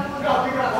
Gracias.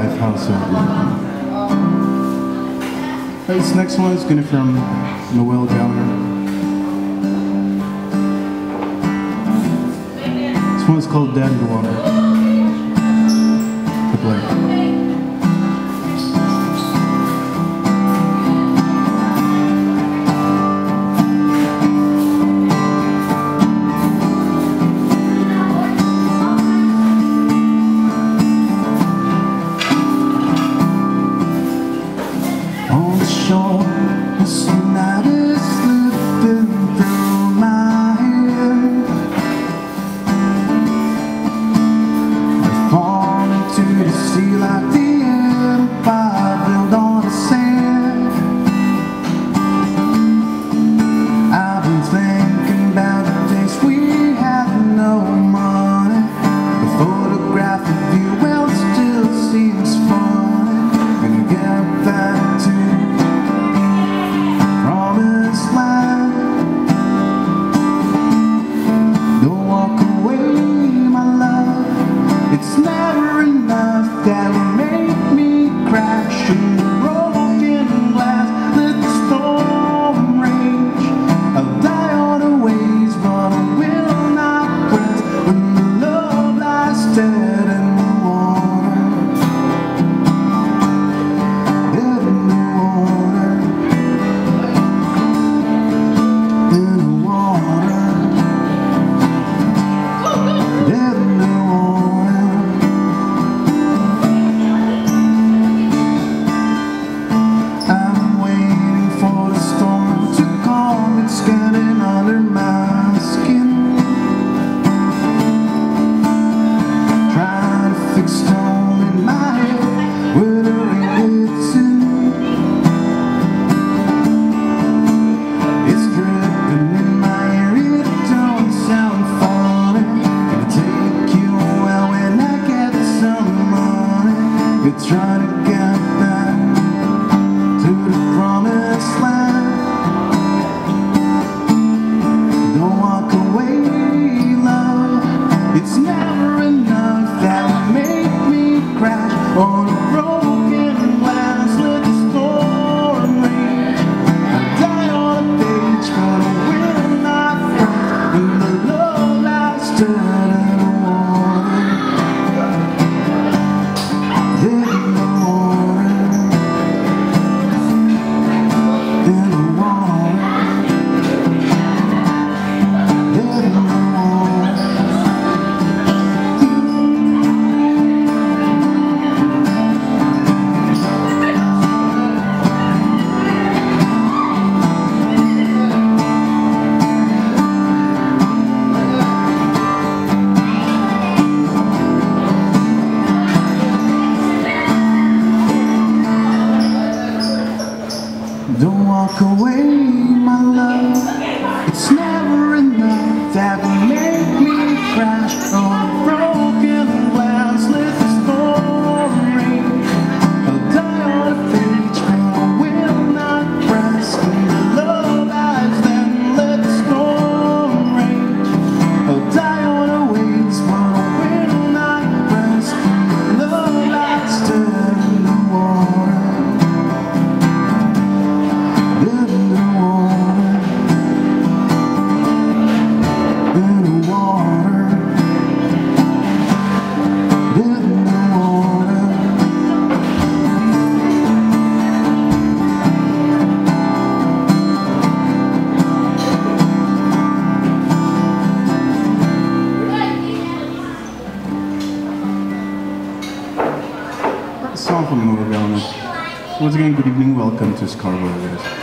Lifehouse. This next one is going to be from Noel Gallagher. This one is called Dead Water. Good Blake. Once again, good evening, welcome to Scarborough.